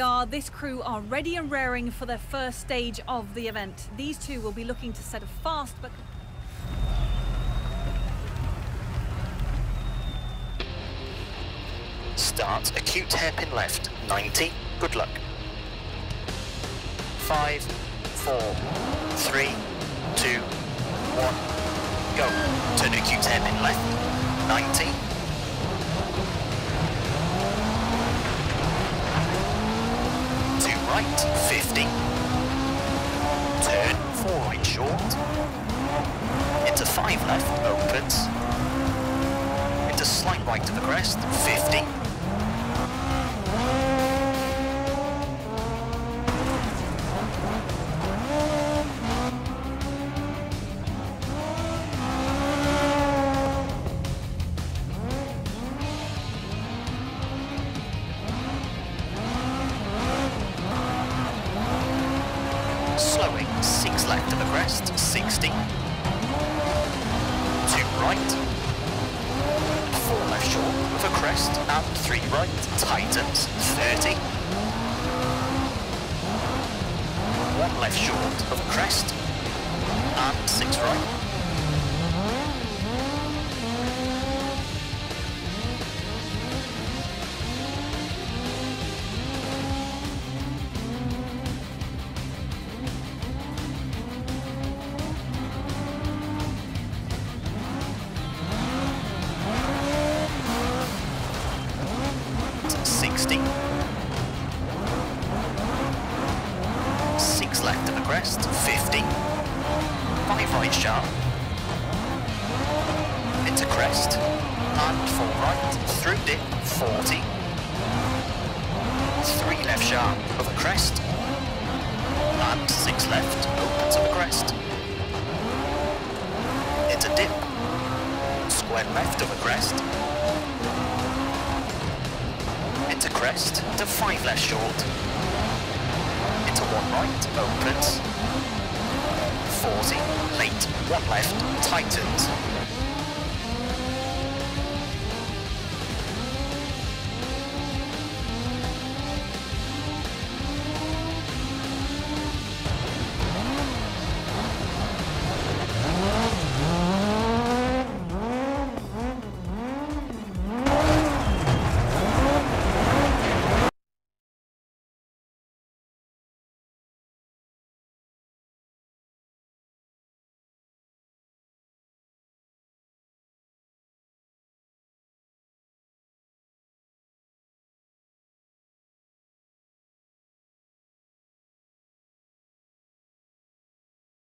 are. This crew are ready and raring for their first stage of the event. These two will be looking to set a fast but Start acute hairpin left, 90. Good luck. Five, four, three, two, one, go. Turn acute hairpin left, 90. Right, 50. Turn, four right short. Into five left, opens. Into slight right to the crest, 50. Slowing, six left to the crest, 60. Two right. Four left short with a crest, and three right, tightens, 30. One left short of a crest, and six right. Right sharp. Into crest. And four right, through dip, 40. Three left sharp over crest. And six left, open to the crest. Into dip. Square left of a crest. Into crest, to five left short. Into one right, opens. 40, late, one left, tightens.